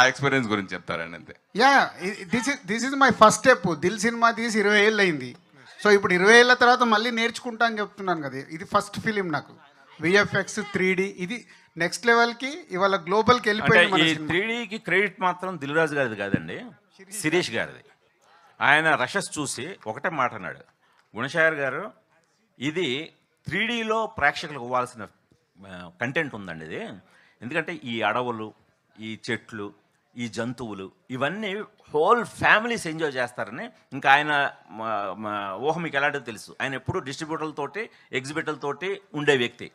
ఆ ఎక్స్పీరియన్స్ గురించి చెప్తారండి అంతే. Yeah this is this is my first step Dil cinema తీసి ఇరవై ఏళ్ళు అయింది. సో ఇప్పుడు ఇరవై ఏళ్ళ తర్వాత మళ్ళీ నేర్చుకుంటా అని చెప్తున్నాను కదా. ఇది ఫస్ట్ ఫిలిం నాకు. విఎఫ్ఎక్స్ త్రీ ఇది నెక్స్ట్ లెవెల్కి ఇవాళ గ్లోబల్కి వెళ్ళిపోయింది మన ఈ సినిమా. త్రీ డీకి క్రెడిట్ మాత్రం దిల్రాజు గారిది కాదండి. శిరీష్ గారిది. ఆయన రషస్ చూసి ఒకటే మాట అన్నాడు. గుణశేఖర్ గారు ఇది త్రీ డీలో ప్రేక్షకులకు ఇవ్వాల్సిన కంటెంట్ ఉందండి ఇది. ఎందుకంటే ఈ అడవులు ఈ చెట్లు ఈ జంతువులు ఇవన్నీ హోల్ ఫ్యామిలీస్ ఎంజాయ్ చేస్తారని ఇంకా ఆయన ఊహ మీకు ఎలాంటిదో తెలుసు. ఆయన ఎప్పుడు డిస్ట్రిబ్యూటర్లతోటి ఎగ్జిబిటర్లతోటి ఉండే వ్యక్తి.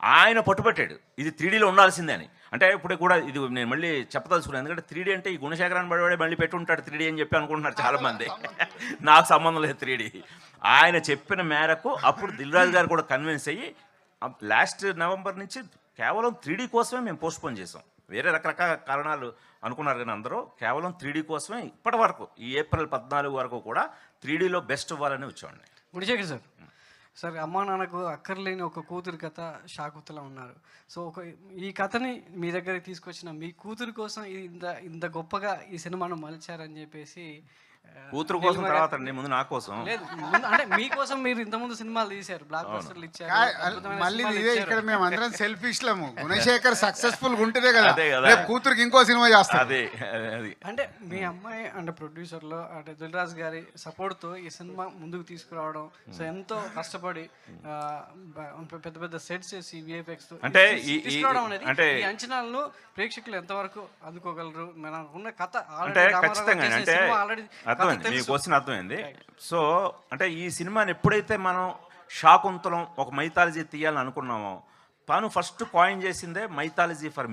ఆయన పట్టుబట్టాడు. ఇది త్రీడీలో ఉండాల్సిందే అని. అంటే ఇప్పుడు కూడా ఇది నేను మళ్ళీ చెప్పదలుచుకున్నాను ఎందుకంటే త్రీడీ అంటే ఈ గుణశేఖరాన్ని పడివాడే మళ్ళీ పెట్టి ఉంటాడు త్రీడీ అని చెప్పి అనుకుంటున్నారు చాలా మంది నాకు సంబంధం లేదు త్రీడీ. ఆయన చెప్పిన మేరకు అప్పుడు దిల్రాజు గారు కూడా కన్విన్స్ అయ్యి లాస్ట్ నవంబర్ నుంచి కేవలం త్రీడీ కోసమే మేము పోస్ట్పోన్ చేసాం వేరే రకరకాల కారణాలు అనుకున్నారు కానీ అందరూ కేవలం త్రీడీ కోసమే ఇప్పటి వరకు ఈ ఏప్రిల్ పద్నాలుగు వరకు కూడా త్రీడీలో బెస్ట్ ఇవ్వాలని వచ్చామండి గుడిశేఖర్ సార్. సార్ అమ్మా నాన్నకు అక్కర్లేని ఒక కూతురు కథ షాకుతలా ఉన్నారు. సో ఒక ఈ కథని మీ దగ్గరికి తీసుకొచ్చిన మీ కూతురు కోసం ఇంత ఇంత గొప్పగా ఈ సినిమాను మలిచారని చెప్పేసి కూతురు కోసం తర్వాత అండి ముందు నా కోసం. లేదు ముందు అంటే మీకోసం మీరు ఇంతకుముందు సినిమాలు తీశారు బ్లాక్ బస్టర్లు ఇచ్చారు అద్భుతమైన మళ్ళీ సినిమాలు ఇదే ఇచ్చారు. ఇక్కడ మేము అందరం సెల్ఫిష్లము గుణశేఖర్ సక్సెస్ఫుల్ ఉంటేనే కదా అదే కదా. రేపు కూతురికి ఇంకో సినిమా చేస్తాడు. అదే అది అంటే మీ అమ్మాయి అంటే ప్రొడ్యూసర్లో అంటే దిల్రాజ్ గారి సపోర్ట్తో ఈ సినిమా ముందుకు తీసుకురావడం సో ఎంతో కష్టపడి ఆ, బ- పెద్ద పెద్ద సెట్స్ వేసి విఎఫ్ఎక్స్ అంటే ఈ- ఈ- తీసుకురావడం అనేది అంటే- ఈ అంచనాలను ప్రేక్షకులు ఎంతవరకు అందుకోగలరు? మన ఉన్న కథ అంటే ఖచ్చితంగా అంటే కథ అర్థమైంది. మీ. క్వశ్చన్ అర్థమైంది. సో అంటే ఈ సినిమాని ఎప్పుడైతే మనం శాకుంతలం ఒక మైథాలజీ తీయాలని అనుకున్నామో తాను ఫస్ట్ కాయిన్ చేసిందే మైథాలజీ ఫర్